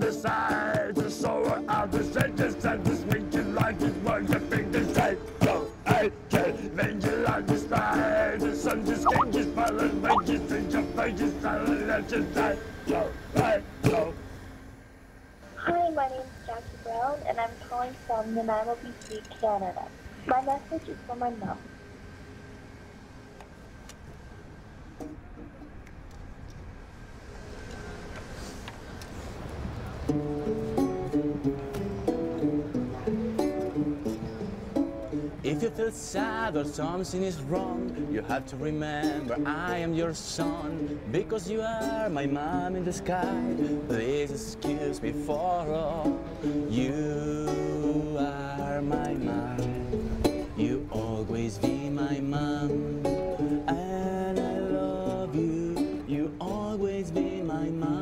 decides to soar out the center and this making is the. Go, I can the. The sun just changes, falling wages, and your faces, silent legends. I go, I go. Hi, my name is Jackie Brown, and I'm calling from Nanaimo, oh BC, Canada. My message is for my mom. If you feel sad or something is wrong, you have to remember I am your son. Because you are my mom in the sky. Please excuse me for all. You are my mom. You always be my mom. And I love you. You always be my mom.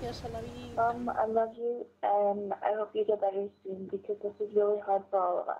Gracias a la vida. Mom, I love you, and I hope you get better soon because this is really hard for all of us.